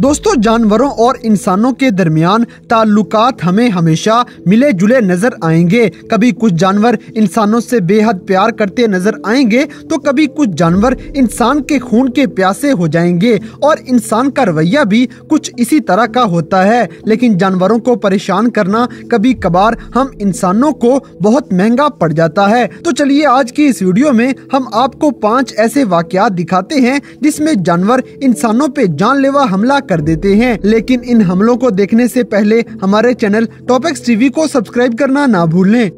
दोस्तों, जानवरों और इंसानों के दरमियान ताल्लुकात हमें हमेशा मिले जुले नज़र आएँगे। कभी कुछ जानवर इंसानों से बेहद प्यार करते नज़र आएँगे तो कभी कुछ जानवर इंसान के खून के प्यासे हो जाएँगे और इंसान का रवैया भी कुछ इसी तरह का होता है। लेकिन जानवरों को परेशान करना कभी कभार हम इंसानों को बहुत महँगा पड़ जाता है। तो चलिए आज की इस वीडियो में हम आपको पाँच ऐसे वाकयात दिखाते हैं, जिसमें जानवर इंसानों पे जानलेवा हमला कर देते हैं। लेकिन इन हमलों को देखने से पहले हमारे चैनल टॉपिक्स टीवी को सब्सक्राइब करना ना भूलें।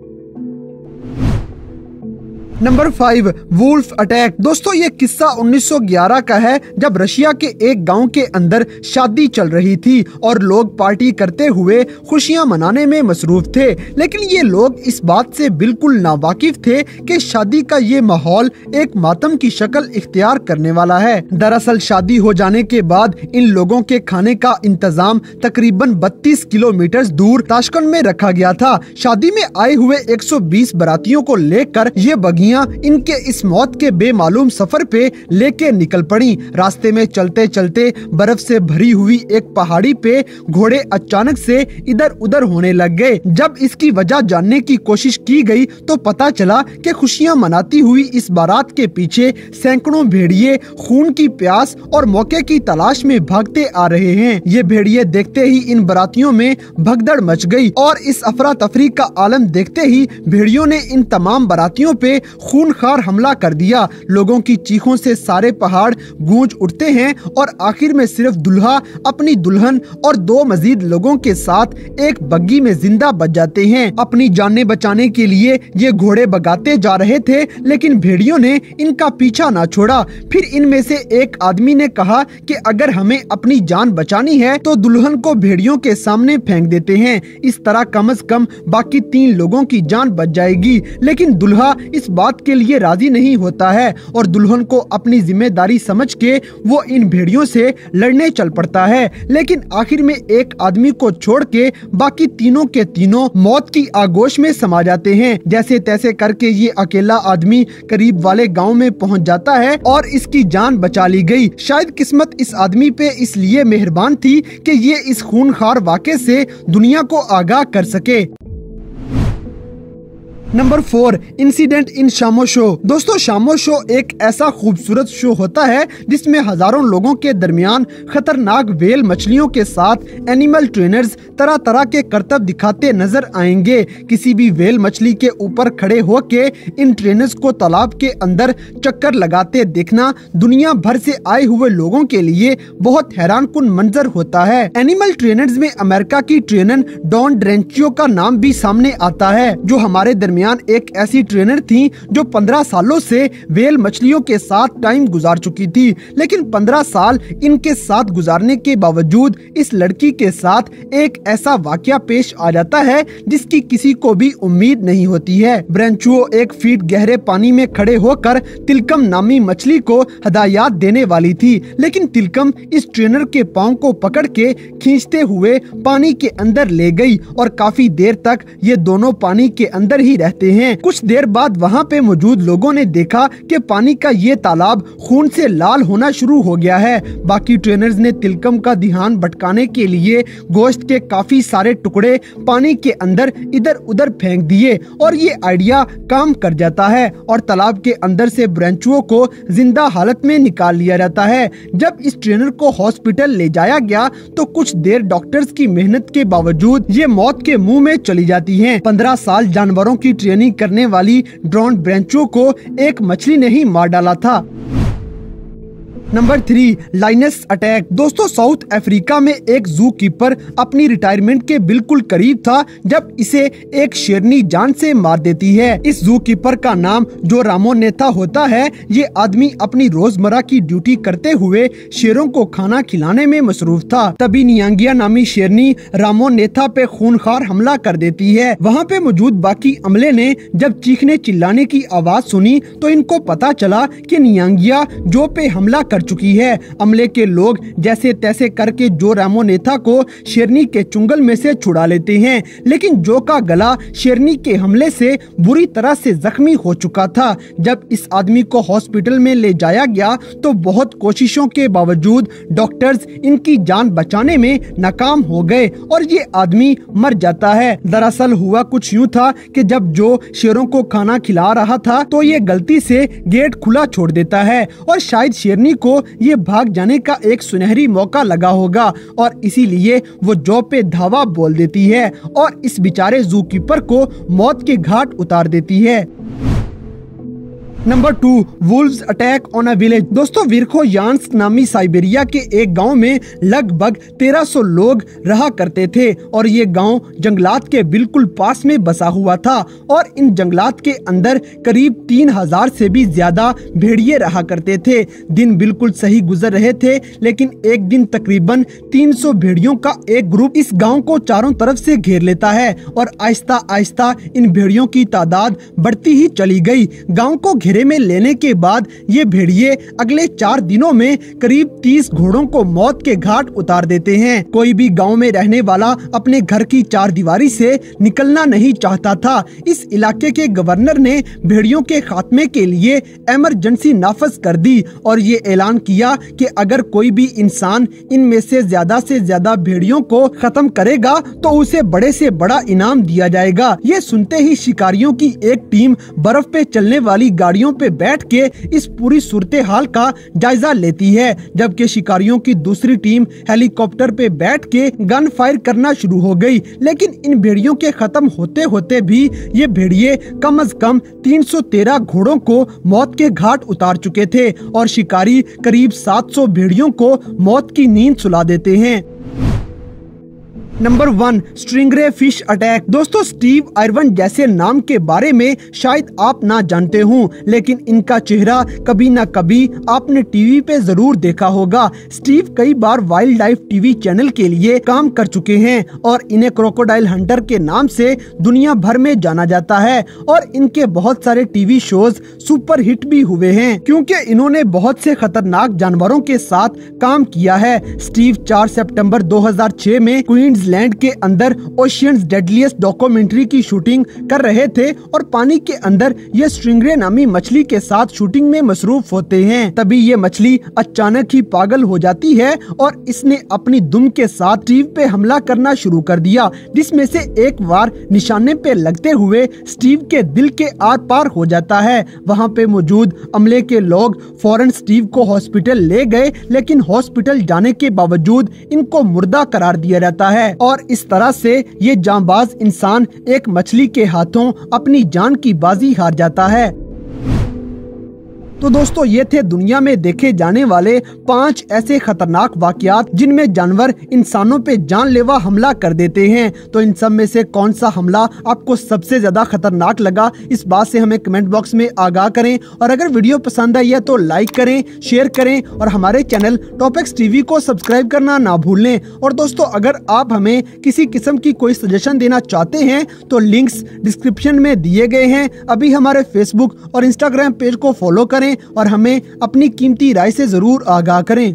Number five, wolf attack. दोस्तों, ये किस्सा 1911 का है, जब रशिया के एक गाँव के अंदर शादी चल रही थी और लोग पार्टी करते हुए खुशियाँ मनाने में मसरूफ थे। लेकिन ये लोग इस बात से बिल्कुल नावाकिफ थे कि शादी का ये माहौल एक मातम की शक्ल इख्तियार करने वाला है। दरअसल, शादी हो जाने के बाद इन लोगों के खाने का इंतज़ाम तकरीबन 32 किलोमीटर दूर ताशकंद में रखा गया था। शादी में आए हुए 120 बारातियों को लेकर ये बगिया गाड़ियाँ इनके इस मौत के बेमालूम सफ़र पे लेके निकल पड़ी। रास्ते में चलते चलते बर्फ़ से भरी हुई एक पहाड़ी पे घोड़े अचानक से इधर उधर होने लग गए। जब इसकी वजह जानने की कोशिश की गई तो पता चला कि खुशियाँ मनाती हुई इस बारात के पीछे सैकड़ों भेड़िए खून की प्यास और मौके की तलाश में भागते आ रहे हैं। ये भेड़िए देखते ही इन बरातियों में भगदड़ मच गई और इस अफरा तफरी का आलम देखते ही भेड़ियों ने इन तमाम बरातियों पे खूनखार हमला कर दिया। लोगों की चीखों से सारे पहाड़ गूंज उठते हैं और आखिर में सिर्फ़ दुल्हा, अपनी दुल्हन और दो मजीद लोगों के साथ एक बग्गी में ज़िंदा बच जाते हैं। अपनी जाने बचाने के लिए ये घोड़े बगाते जा रहे थे, लेकिन भेड़ियों ने इनका पीछा ना छोड़ा। फिर इनमें से एक आदमी ने कहा कि अगर हमें अपनी जान बचानी है तो दुल्हन को भेड़ियों के सामने फेंक देते हैं। इस तरह कम अज कम बाकी तीन लोगों की जान बच जाएगी। लेकिन दुल्हा इस बात बात के लिए राज़ी नहीं होता है और दुल्हन को अपनी ज़िम्मेदारी समझ के वो इन भेड़ियों से लड़ने चल पड़ता है। लेकिन आखिर में एक आदमी को छोड़ के बाकी तीनों के तीनों मौत की आगोश में समा जाते हैं। जैसे तैसे करके ये अकेला आदमी करीब वाले गाँव में पहुँच जाता है और इसकी जान बचा ली गई। शायद किस्मत इस आदमी पे इसलिए मेहरबान थी कि ये इस खूनखार वाक़े से दुनिया को आगाह कर सके। Number four incident in शामो show दोस्तों शामो शो एक ऐसा खूबसूरत शो होता है जिसमें हज़ारों लोगों के दरमियान खतरनाक वेल मछलियों के साथ एनिमल ट्रेनर्स तरह तरह के करतब दिखाते नज़र आएँगे। किसी भी वेल मछली के ऊपर खड़े होके इन ट्रेनर्स को तालाब के अंदर चक्कर लगाते देखना दुनिया भर से आए हुए लोगों के लिए बहुत हैरान कन मंजर होता है। एनिमल ट्रेनर्स में अमेरिका की ट्रेनर डॉन ड्रेंचियो का नाम भी सामने आता है, जो हमारे दरमियान दरमियान एक ऐसी ट्रेनर थी जो पंद्रह सालों से वेल मछलियों के साथ टाइम गुजार चुकी थी। लेकिन पंद्रह साल इनके साथ गुजारने के बावजूद इस लड़की के साथ एक ऐसा वाक्य पेश आ जाता है जिसकी किसी को भी उम्मीद नहीं होती है। ब्रेंचुओ एक फीट गहरे पानी में खड़े होकर तिलकम नामी मछली को हदायत देने वाली थी। लेकिन तिलकम इस ट्रेनर के पाँव को पकड़ के खींचते हुए पानी के अंदर ले गई और काफ़ी देर तक ये दोनों पानी के अंदर ही रह रहते हैं। कुछ देर बाद वहाँ पे मौजूद लोगों ने देखा कि पानी का ये तालाब खून से लाल होना शुरू हो गया है। बाकी ट्रेनर्स ने तिलकम का ध्यान भटकाने के लिए गोश्त के काफ़ी सारे टुकड़े पानी के अंदर इधर उधर फेंक दिए और ये आइडिया काम कर जाता है और तालाब के अंदर से ब्रेंचुओं को ज़िंदा हालत में निकाल लिया जाता है। जब इस ट्रेनर को हॉस्पिटल ले जाया गया तो कुछ देर डॉक्टर्स की मेहनत के बावजूद ये मौत के मुँह में चली जाती है। पंद्रह साल जानवरों की ट्रेनिंग करने वाली ड्रोन ब्रेंचो को एक मछली ने ही मार डाला था। नंबर थ्री लाइनस अटैक दोस्तों साउथ अफ्रीका में एक जू कीपर अपनी रिटायरमेंट के बिल्कुल करीब था, जब इसे एक शेरनी जान से मार देती है। इस जू कीपर का नाम जो रामो नेता होता है, ये आदमी अपनी रोज़मर्रा की ड्यूटी करते हुए शेरों को खाना खिलाने में मसरूफ था। तभी नियांगिया नामी शेरनी रामो नेता पे खूनखार हमला कर देती है। वहाँ पे मौजूद बाकी अमले ने जब चीखने चिल्लाने की आवाज़ सुनी तो इनको पता चला कि नियांगिया जो पे हमला कर चुकी है। अमले के लोग जैसे तैसे करके जो रामो नेता को शेरनी के चुंगल में से छुड़ा लेते हैं, लेकिन जो का गला शेरनी के हमले से बुरी तरह से जख्मी हो चुका था। जब इस आदमी को हॉस्पिटल में ले जाया गया तो बहुत कोशिशों के बावजूद डॉक्टर्स इनकी जान बचाने में नाकाम हो गए और ये आदमी मर जाता है। दरअसल हुआ कुछ यूँ था कि जब जो शेरों को खाना खिला रहा था तो ये गलती से गेट खुला छोड़ देता है और शायद शेरनी को ये भाग जाने का एक सुनहरी मौका लगा होगा और इसीलिए वो जॉ पे धावा बोल देती है और इस बेचारे जू कीपर को मौत के घाट उतार देती है। Number two wolves attack on a village दोस्तों विरखो यान्स नामी साइबेरिया के एक गाँव में लगभग 1300 लोग रहा करते थे और ये गाँव जंगलात के बिल्कुल पास में बसा हुआ था और इन जंगलात के अंदर करीब 3000 से भी ज़्यादा भेड़िए रहा करते थे। दिन बिल्कुल सही गुजर रहे थे, लेकिन एक दिन तकरीबन 300 भेड़ियों का एक ग्रुप इस गाँव को चारों तरफ़ से घेर लेता है और आहिस्ता आहिस्ता इन भेड़ियों की तादाद बढ़ती ही चली गई। गाँव को घेर घेरे में लेने के बाद ये भेड़िए अगले चार दिनों में करीब तीस घोड़ों को मौत के घाट उतार देते हैं। कोई भी गाँव में रहने वाला अपने घर की चार दीवारी से निकलना नहीं चाहता था। इस इलाके के गवर्नर ने भेड़ियों के खात्मे के लिए एमरजेंसी नाफज कर दी और ये ऐलान किया कि अगर कोई भी इंसान इनमें से ज़्यादा से ज़्यादा भेड़ियों को खत्म करेगा तो उसे बड़े से बड़ा इनाम दिया जाएगा। ये सुनते ही शिकारियों की एक टीम बर्फ़ पे चलने वाली गाड़ियों गाड़ियों पे बैठ के इस पूरी सूरत हाल का जायजा लेती है, जबकि शिकारियों की दूसरी टीम हेलीकॉप्टर पे बैठ के गन फायर करना शुरू हो गई। लेकिन इन भेड़ियों के खत्म होते होते भी ये भेड़िए कम अज कम 313 घोड़ों को मौत के घाट उतार चुके थे और शिकारी करीब 700 भेड़ियों को मौत की नींद सुला देते हैं। Number one stingray fish attack दोस्तों स्टीव आयरवन जैसे नाम के बारे में शायद आप ना जानते हो, लेकिन इनका चेहरा कभी ना कभी आपने टीवी पे ज़रूर देखा होगा। स्टीव कई बार वाइल्ड लाइफ टीवी चैनल के लिए काम कर चुके हैं और इन्हें क्रोकोडाइल हंटर के नाम से दुनिया भर में जाना जाता है और इनके बहुत सारे टीवी शोज़ सुपर हिट भी हुए हैं, क्योंकि इन्होंने बहुत से खतरनाक जानवरों के साथ काम किया है। स्टीव 4 सितंबर 2006 में क्वींस न्यूजीलैंड के अंदर ओशियंस डेडलीस्ट डॉक्यूमेंट्री की शूटिंग कर रहे थे और पानी के अंदर ये स्ट्रिंगरे नामी मछली के साथ शूटिंग में मसरूफ होते हैं। तभी ये मछली अचानक ही पागल हो जाती है और इसने अपनी दुम के साथ स्टीव पे हमला करना शुरू कर दिया, जिसमें से एक बार निशाने पे लगते हुए स्टीव के दिल के आर पार हो जाता है। वहाँ पे मौजूद अमले के लोग फ़ौरन स्टीव को हॉस्पिटल ले गए, लेकिन हॉस्पिटल जाने के बावजूद इनको मुर्दा करार दिया जाता और इस तरह से ये जांबाज इंसान एक मछली के हाथों अपनी जान की बाजी हार जाता है। तो दोस्तों, ये थे दुनिया में देखे जाने वाले पाँच ऐसे खतरनाक वाकयात जिनमें जानवर इंसानों पे जानलेवा हमला कर देते हैं। तो इन सब में से कौन सा हमला आपको सबसे ज़्यादा खतरनाक लगा, इस बात से हमें कमेंट बॉक्स में आगाह करें। और अगर वीडियो पसंद आई है तो लाइक करें, शेयर करें और हमारे चैनल टॉपिक्स टीवी को सब्सक्राइब करना ना भूलें। और दोस्तों, अगर आप हमें किसी किस्म की कोई सजेशन देना चाहते हैं तो लिंक्स डिस्क्रिप्शन में दिए गए हैं। अभी हमारे फेसबुक और इंस्टाग्राम पेज को फॉलो करें। और हमें अपनी कीमती राय से ज़रूर आगाह करें।